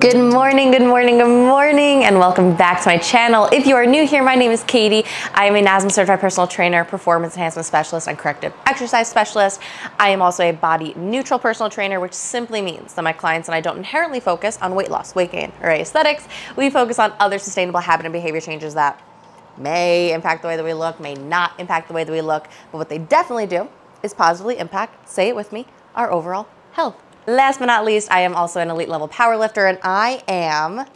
Good morning, good morning, good morning, and welcome back to my channel. If you are new here, my name is Katie. I am a NASM certified personal trainer, performance enhancement specialist, and corrective exercise specialist. I am also a body neutral personal trainer, which simply means that my clients and I don't inherently focus on weight loss, weight gain, or aesthetics. We focus on other sustainable habit and behavior changes that may impact the way that we look, may not impact the way that we look, but what they definitely do is positively impact, say it with me, our overall health. Last but not least, I am also an elite level power lifter and I am,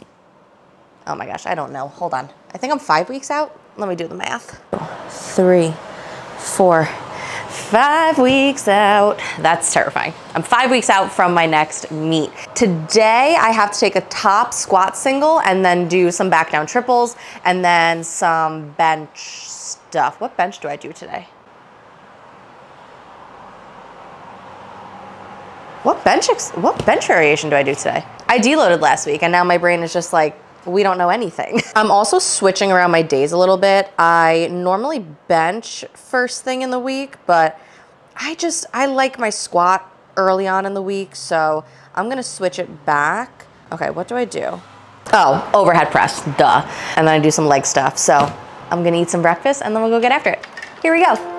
oh my gosh, I don't know. Hold on. I think I'm five weeks out. Let me do the math. Three, four, five weeks out. That's terrifying. I'm five weeks out from my next meet. Today, I have to take a top squat single and then do some back down triples and then some bench stuff. What bench do I do today? What bench what bench variation do I do today? I deloaded last week and now my brain is just like we don't know anything. I'm also switching around my days a little bit. I normally bench first thing in the week, but I just I like my squat early on in the week, so I'm to switch it back. Okay, what do I do? Oh, overhead press, duh. And then I do some leg stuff. So I'm gonna eat some breakfast and then we'll go get after it. Here we go.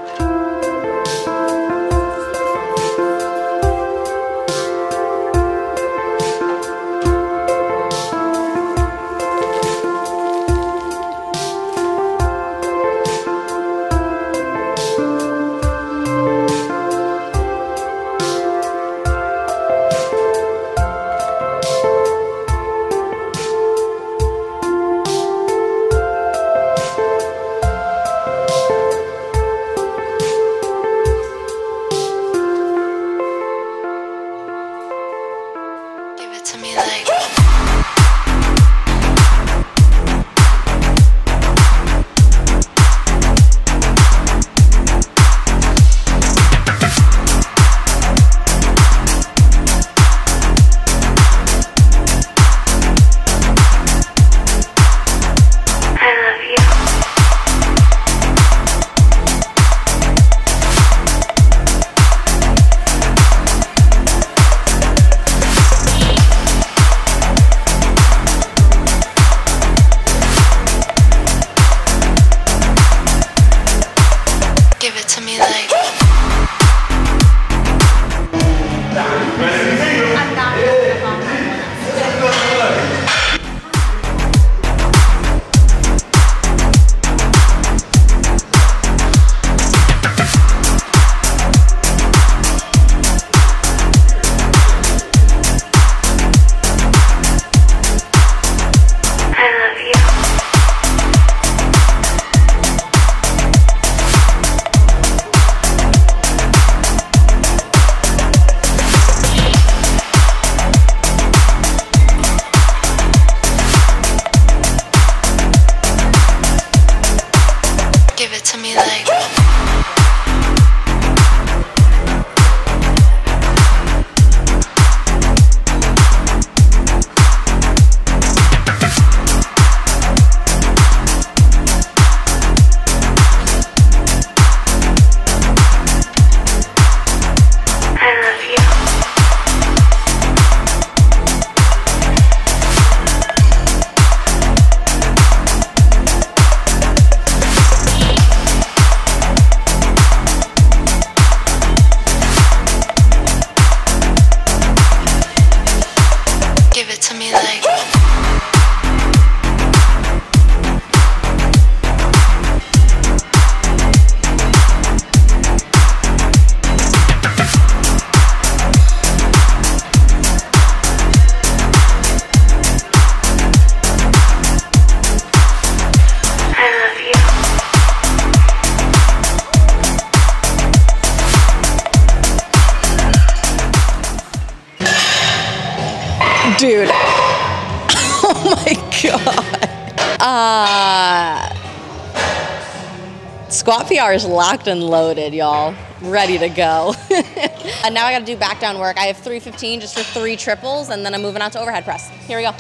Squat PR is locked and loaded, y'all. Ready to go. and now I gotta do back down work. I have 315 just for three triples, and then I'm moving on to overhead press. Here we go.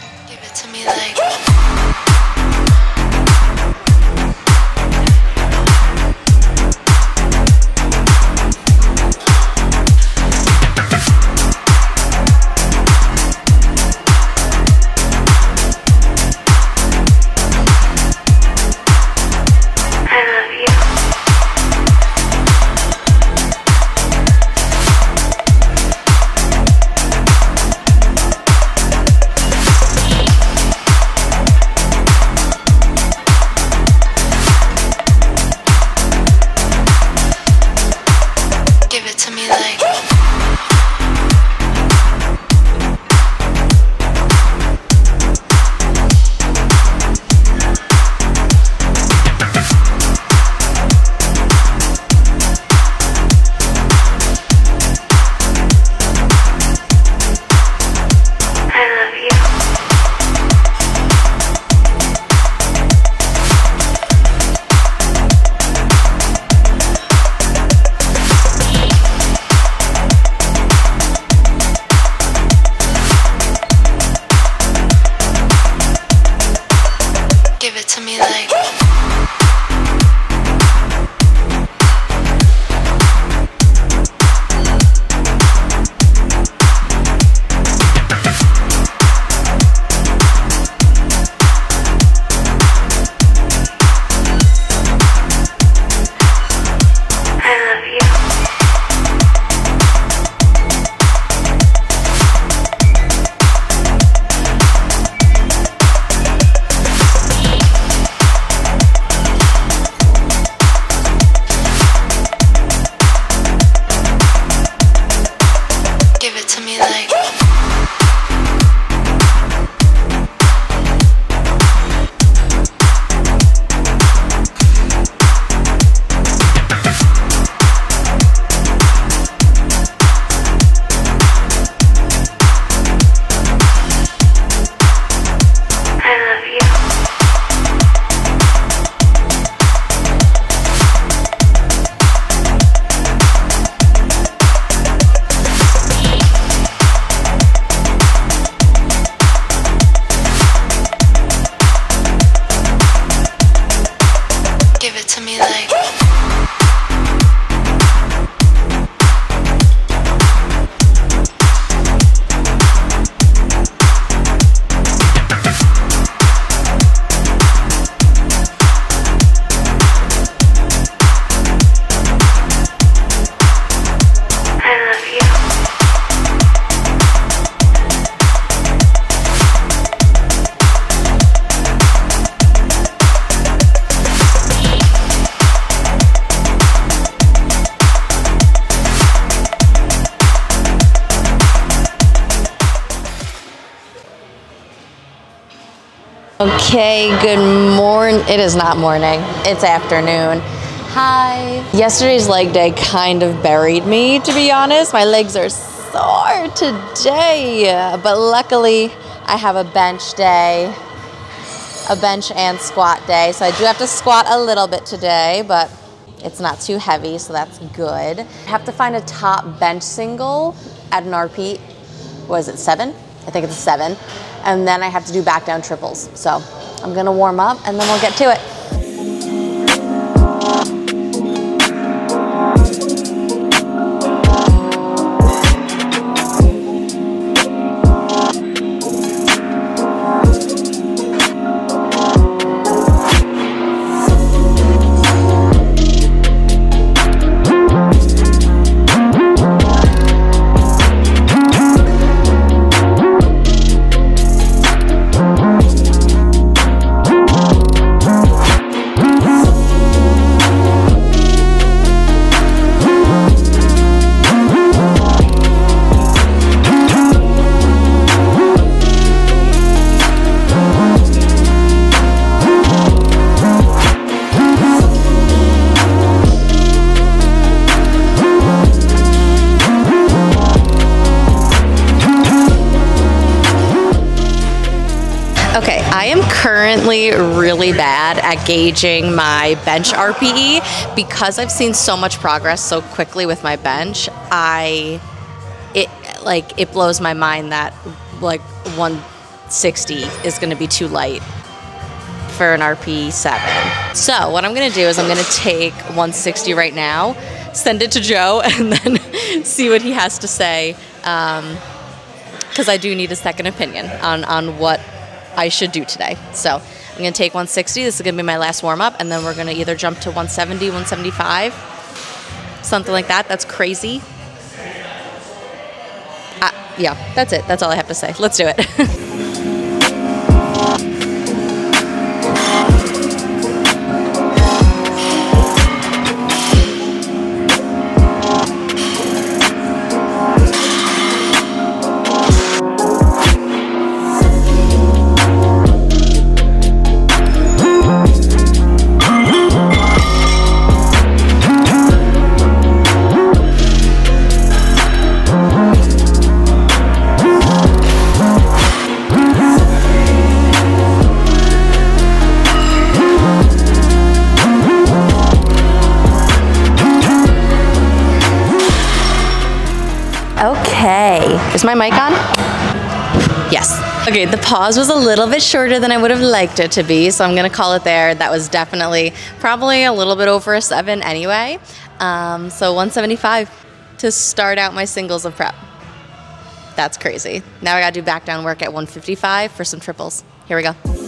Okay, good morning. It is not morning, it's afternoon. Hi. Yesterday's leg day kind of buried me, to be honest. My legs are sore today, but luckily I have a bench day, a bench and squat day. So I do have to squat a little bit today, but it's not too heavy, so that's good. I have to find a top bench single at an RPE. Was it seven? I think it's a seven. And then I have to do back down triples. So I'm gonna warm up and then we'll get to it. Really bad at gauging my bench RPE because I've seen so much progress so quickly with my bench. I it like it blows my mind that like 160 is going to be too light for an RPE 7. So, what I'm going to do is I'm going to take 160 right now, send it to Joe and then see what he has to say um, because I do need a second opinion on, on what I should do today. So I'm going to take 160. This is going to be my last warm up, and then we're going to either jump to 170, 175, something like that. That's crazy. Uh, yeah, that's it. That's all I have to say. Let's do it. Okay. Is my mic on? Yes. Okay, the pause was a little bit shorter than I would have liked it to be, so I'm gonna call it there. That was definitely probably a little bit over a seven anyway. Um, so 175 to start out my singles of prep. That's crazy. Now I gotta do back down work at 155 for some triples. Here we go.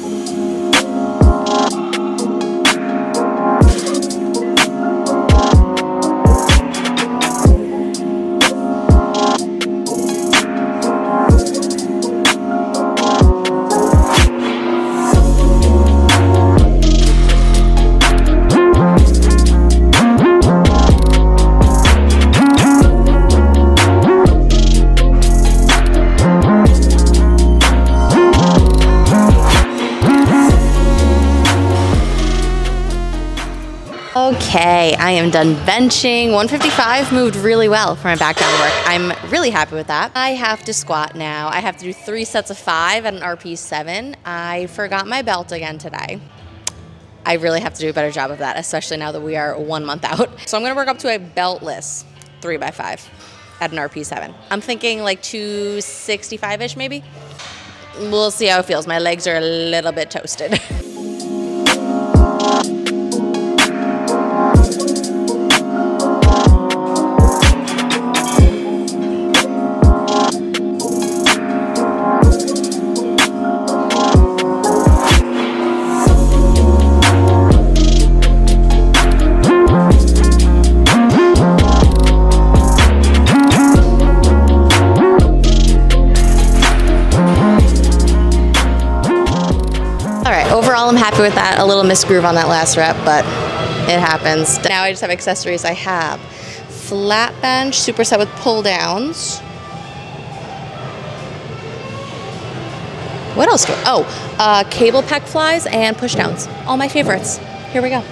Okay, I am done benching. 155 moved really well for my back down work. I'm really happy with that. I have to squat now. I have to do three sets of five at an RPE seven. I forgot my belt again today. I really have to do a better job of that, especially now that we are one month out. So I'm gonna work up to a beltless three by five at an RPE7. I'm thinking like 265-ish maybe. We'll see how it feels. My legs are a little bit toasted. happy with that. A little misgroove on that last rep, but it happens. Now I just have accessories. I have flat bench, superset with pull downs. What else do I, oh, uh, cable pec flies and push downs. All my favorites. Here we go.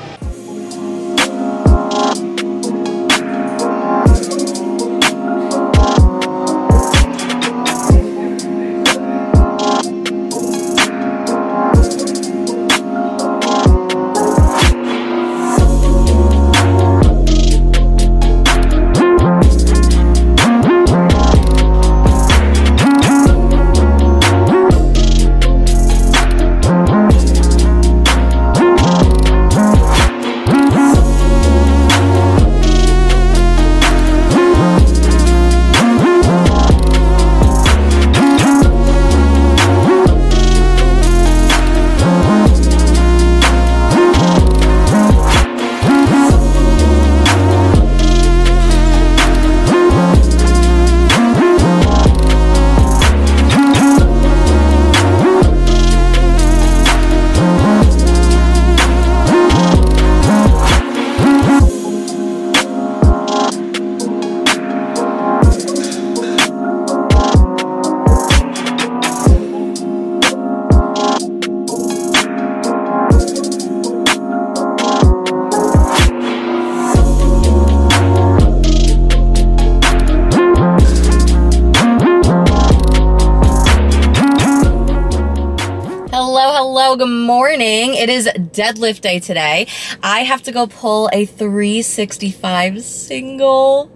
It is deadlift day today. I have to go pull a 365 single.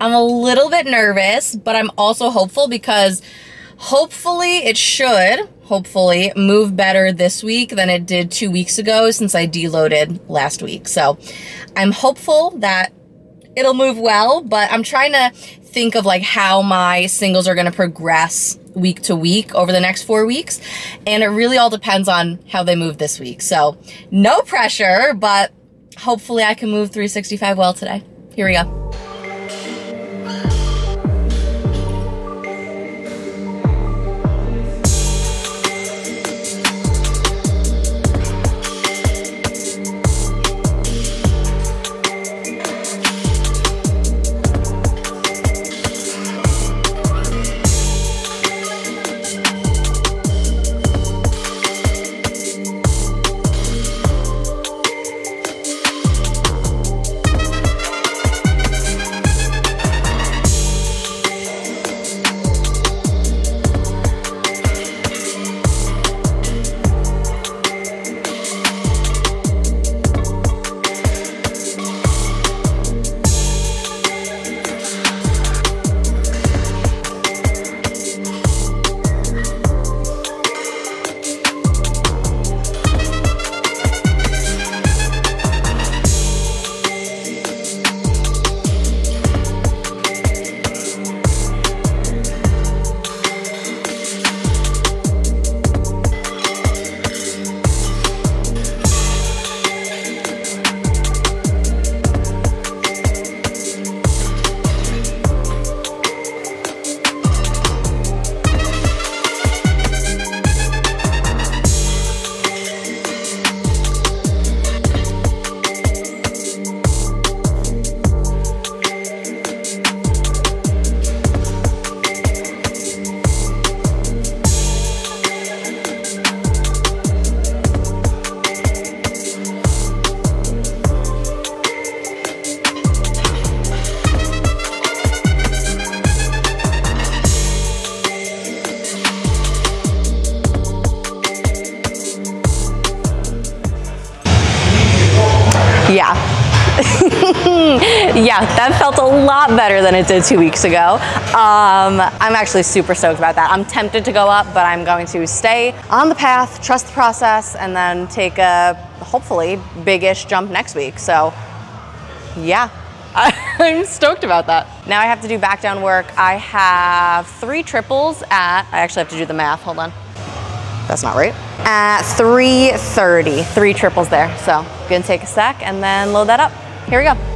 I'm a little bit nervous, but I'm also hopeful because hopefully it should, hopefully, move better this week than it did two weeks ago since I deloaded last week. So I'm hopeful that it'll move well, but I'm trying to think of like how my singles are going to progress week to week over the next four weeks. And it really all depends on how they move this week. So no pressure, but hopefully I can move 365 well today. Here we go. Lot better than it did two weeks ago. Um, I'm actually super stoked about that. I'm tempted to go up, but I'm going to stay on the path, trust the process, and then take a hopefully big-ish jump next week. So yeah, I'm stoked about that. Now I have to do back down work. I have three triples at, I actually have to do the math, hold on. That's not right. At 3.30, three triples there. So gonna take a sec and then load that up. Here we go.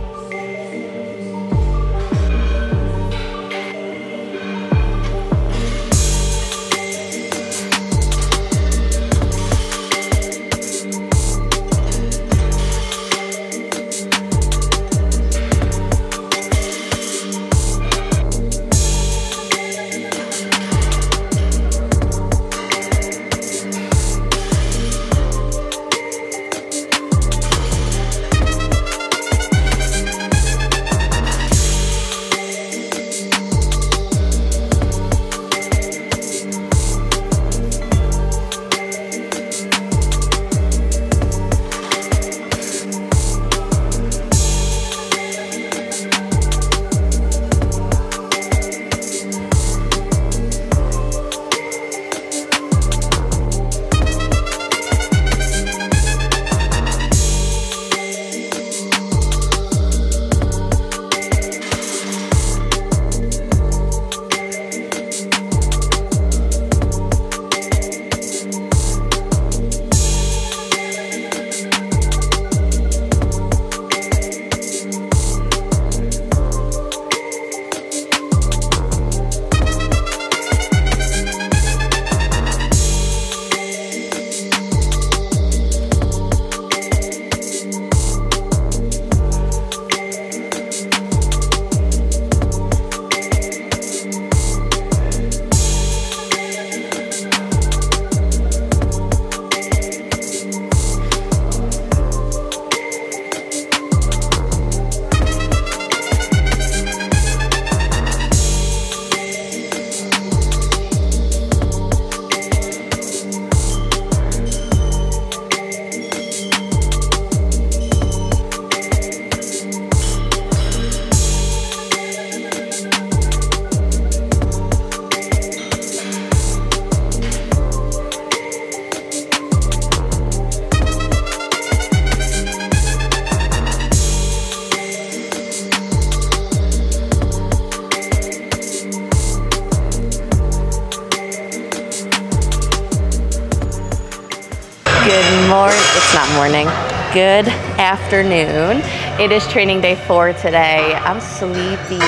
Morning. Good afternoon. It is training day four today. I'm sleepy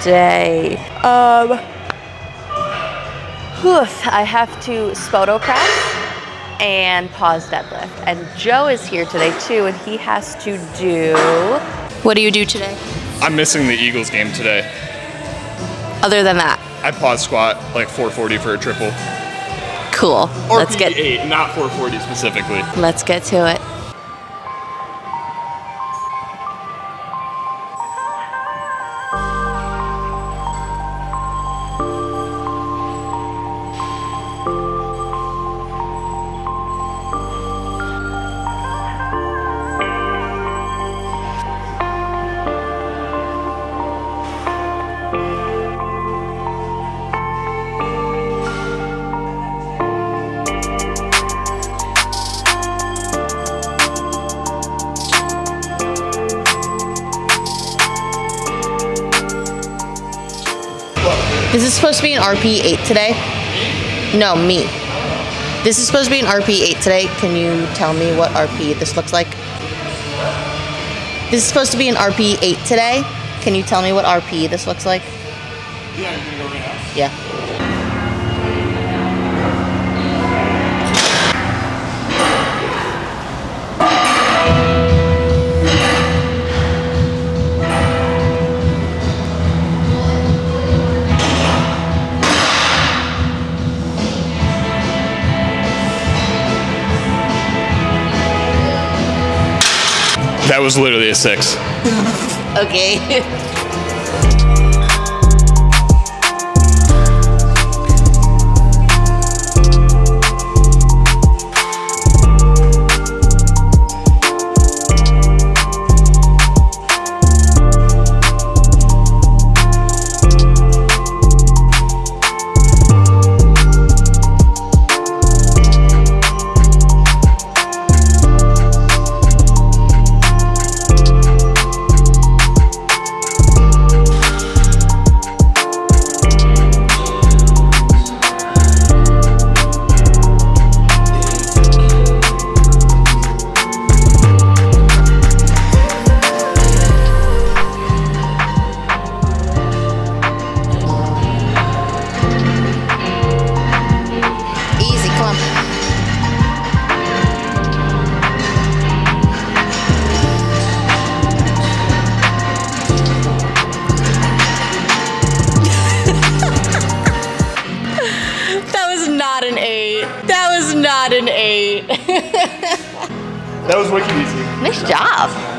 today. Um, whew, I have to Spoto press and pause deadlift. And Joe is here today too, and he has to do. What do you do today? I'm missing the Eagles game today. Other than that, I pause squat like 440 for a triple. Cool. Or let's get PE8, not 440 specifically. let's get to it. Is supposed to be an RPE 8 today. No, me. This is supposed to be an RPE 8 today. Can you tell me what RPE this looks like? This is supposed to be an RPE 8 today. Can you tell me what RPE this looks like? Yeah, I'm gonna go right now. Yeah. That was literally a six. Okay. That was wicked easy. nice job.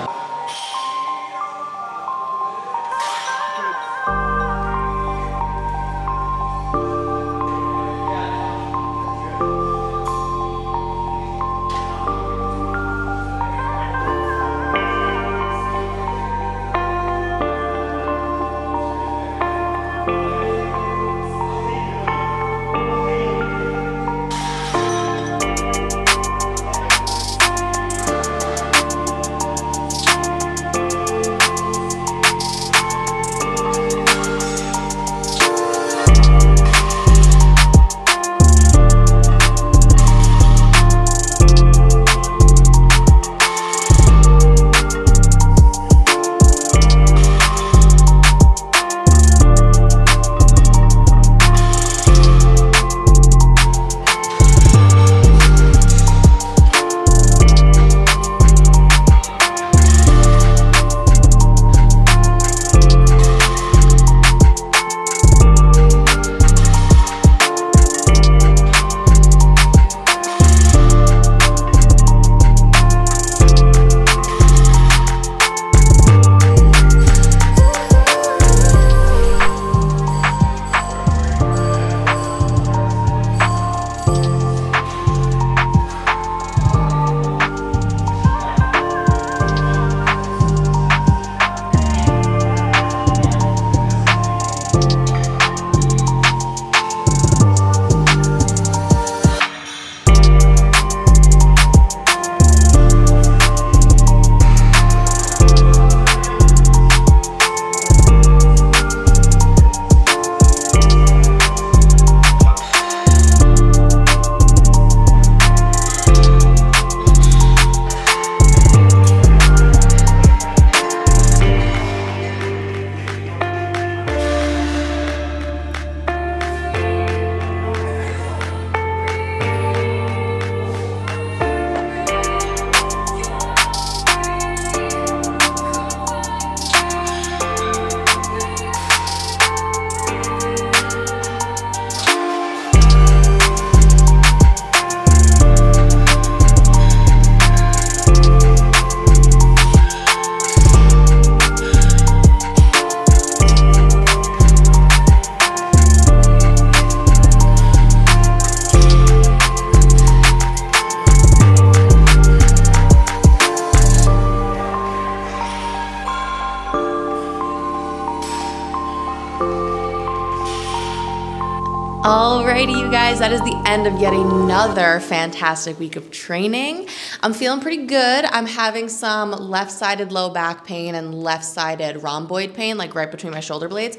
End of yet another fantastic week of training. I'm feeling pretty good. I'm having some left-sided low back pain and left-sided rhomboid pain, like right between my shoulder blades,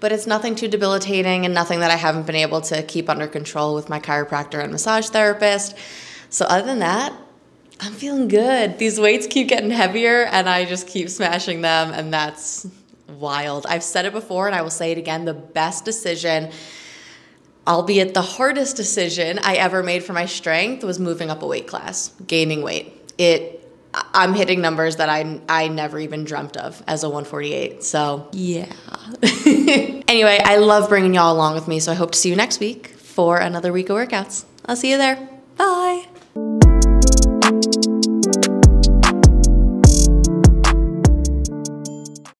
but it's nothing too debilitating and nothing that I haven't been able to keep under control with my chiropractor and massage therapist. So other than that, I'm feeling good. These weights keep getting heavier and I just keep smashing them and that's wild. I've said it before and I will say it again, the best decision albeit the hardest decision I ever made for my strength was moving up a weight class, gaining weight. It I'm hitting numbers that I I never even dreamt of as a 148. So, yeah. anyway, I love bringing y'all along with me, so I hope to see you next week for another week of workouts. I'll see you there. Bye.